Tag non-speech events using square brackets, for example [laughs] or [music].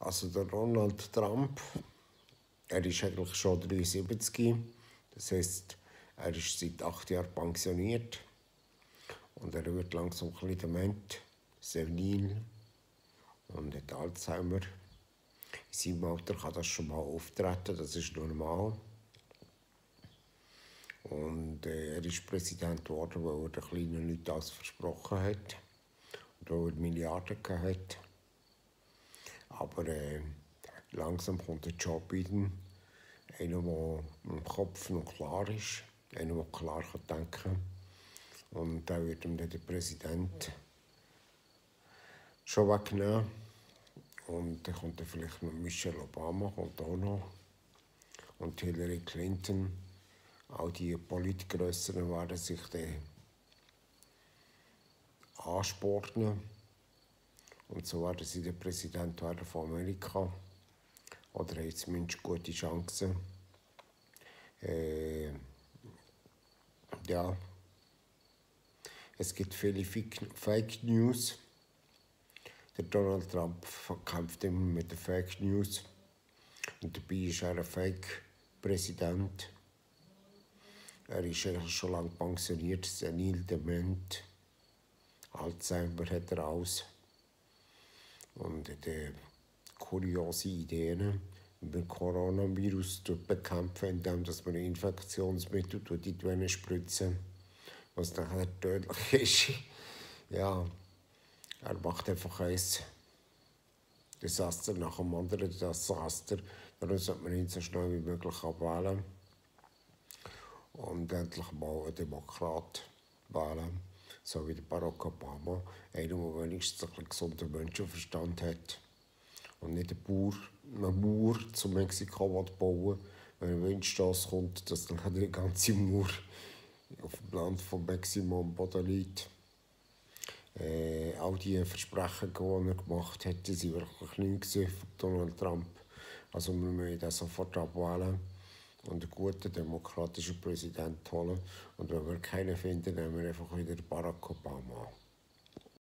Also der Donald Trump, er ist eigentlich schon 73. Das heißt, er ist seit acht Jahren pensioniert und er wird langsam ein bisschen dement, senil und hat Alzheimer. In seinem Alter kann das schon mal auftreten, das ist normal. Und äh, er ist Präsident geworden, weil er den kleinen Leuten alles versprochen hat und weil er Milliarden hat. Aber äh, langsam kommt der Joe Biden, einer, der im Kopf noch klar ist, einer, der klar denken kann. Und da wird ihm dann der Präsident schon wegnehmen. Und dann kommt dann vielleicht noch Michelle Obama kommt auch noch. Und Hillary Clinton. All die Politgrössen werden sich dann anspornen. Und so werden sie der Präsident werden von Amerika. Oder haben zumindest gute Chancen. Äh, ja, es gibt viele Fake News. Der Donald Trump kämpft immer mit den Fake News. Und dabei ist er ein Fake-Präsident. Er ist eigentlich schon lange pensioniert, senil, dement. Alzheimer hat er alles. Und äh, kuriose Ideen über Coronavirus bekämpfen, indem man Infektionsmittel in die spritzen was nachher tödlich [laughs] ist. Ja, er macht einfach eins Desaster nach dem anderen Desaster. Darum sollte man ihn so schnell wie möglich abwählen und endlich mal einen Demokrat wählen, so wie der Barack Obama, einer, der wenigstens ein gesunden Menschenverstand hat und nicht ein Bauer, einen Mauer zu Mexiko bauen wenn ein Windstoß kommt, dass dann die ganze Mauer auf dem Land von Maximum Boden liegt. Äh, all die Versprechen, die er gemacht hat, waren wirklich nichts von Donald Trump. Also wir müssen ihn sofort abwählen und einen guten demokratischen Präsidenten holen. Und wenn wir keinen finden, nehmen wir einfach wieder Barack Obama.